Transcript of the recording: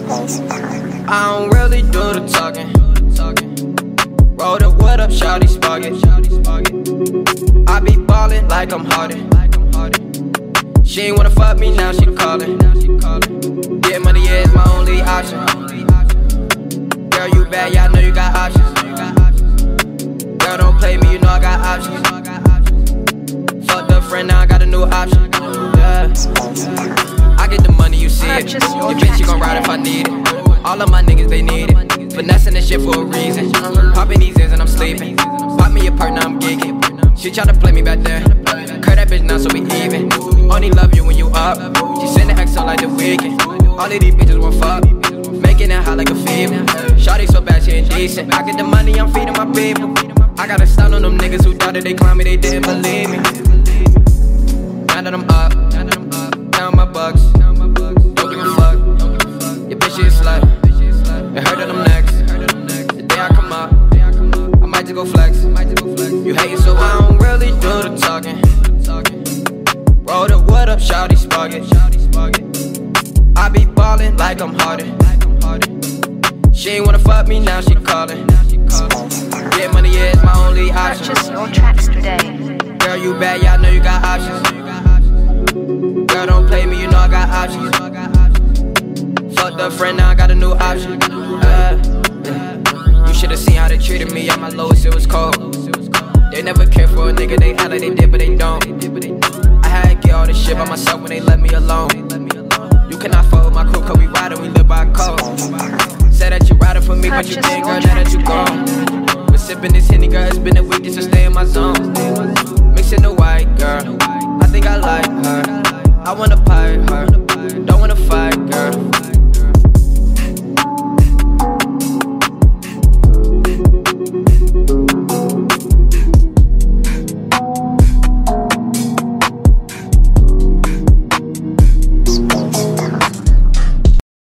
I don't really do the talking. Roll the wood up, shawty spark it. I be ballin' like I'm Harden. She ain't wanna fuck me, now she callin'. Get money is my only option. Girl, you bad, yeah, I know you got options. Girl, don't play me, you know I got options. Fuck the friend, now I got a new option. Yeah. It. Your bitch, you gon' ride if I need it. All of my niggas, they need it. Finessing this shit for a reason. Popping these ends and I'm sleeping. Pop me a part, now I'm geeking. She tryna play me back there. Cut that bitch now so we even. Only love you when you up. She send the X on like the weekend. All of these bitches want fuck. Making it hot like a fever. Shawty so bad, she indecent. I get the money, I'm feeding my people. I got a stun on them niggas who thought that they climb me, they didn't believe me. It hurt that I'm next. The day I come up, I might just go flex. You hating so I don't really do the talking. Roll the wood up, shawty spark it. I be ballin' like I'm Harden. She ain't wanna fuck me, now she callin'. Get money is my only option. Purchase your tracks today. Girl, you bad, yeah, I know you got options. The friend, now I got a new option. Uh. You should've seen how they treated me at my lowest, it was cold. They never care for a nigga, they act like they did, but they don't. I had to get all this shit by myself when they let me alone. You cannot fuck with my crew, cause we ride we live by code. Say that you riding for me, but you think, girl, now that you gone. Been sipping this Henny, girl, it's been a week just to stay in my zone. Mixing the white girl,